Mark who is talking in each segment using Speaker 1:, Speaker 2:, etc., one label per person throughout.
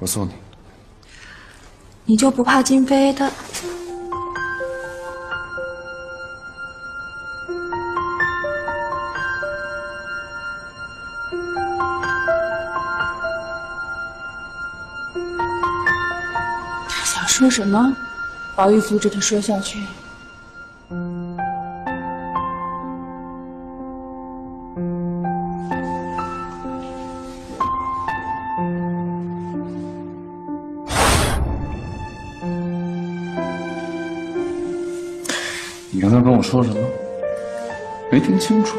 Speaker 1: 我送你。
Speaker 2: 你就不怕金飞的？他想说什么？宝玉阻止他说下去。
Speaker 1: 你刚才跟我说什么？没听清楚。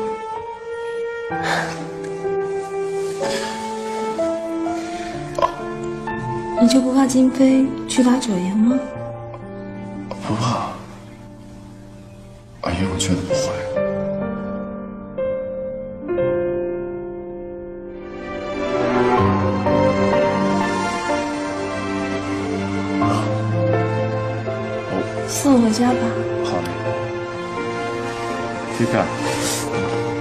Speaker 2: 你就不怕金飞去打九爷吗？
Speaker 1: 不怕。阿姨，我觉得不会。
Speaker 2: 送我回家吧。
Speaker 1: 好嘞。っていうか